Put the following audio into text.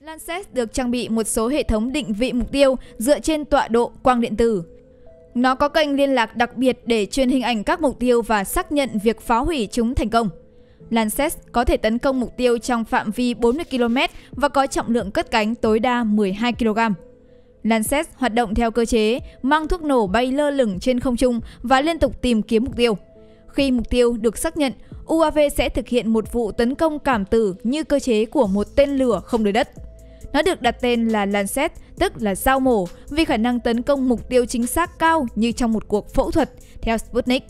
Lancet được trang bị một số hệ thống định vị mục tiêu dựa trên tọa độ quang điện tử. Nó có kênh liên lạc đặc biệt để truyền hình ảnh các mục tiêu và xác nhận việc phá hủy chúng thành công. Lancet có thể tấn công mục tiêu trong phạm vi 40 km và có trọng lượng cất cánh tối đa 12 kg. Lancet hoạt động theo cơ chế mang thuốc nổ bay lơ lửng trên không trung và liên tục tìm kiếm mục tiêu. Khi mục tiêu được xác nhận, UAV sẽ thực hiện một vụ tấn công cảm tử như cơ chế của một tên lửa không đối đất. Nó được đặt tên là Lancet, tức là dao mổ, vì khả năng tấn công mục tiêu chính xác cao như trong một cuộc phẫu thuật, theo Sputnik.